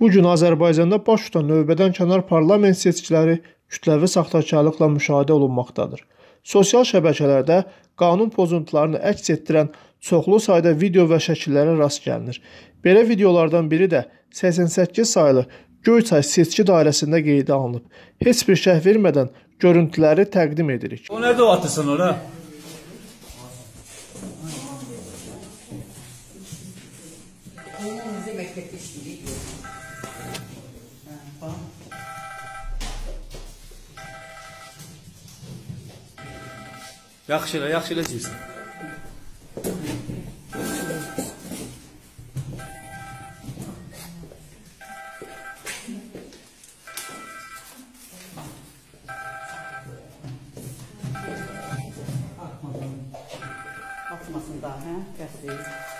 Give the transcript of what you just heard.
Bu gün Azərbaycanda baş tutan növbədən kənar parlament seçkiləri kütləvi saxtakarlıqla müşahidə olunmaqdadır. Sosial şəbəkələrdə qanun pozuntularını əks etdirən çoxlu sayda video və şəkillərə rast gəlinir. Belə videolardan biri də 88 saylı Göyçay seçki dairəsində qeydə alınıb. Heç bir şərh vermədən görüntüləri təqdim edirik. O nerede o atısın ora? Oğlum bize mektepte işleyecek. ياخشلها ياخشلها جيبسها Thank you.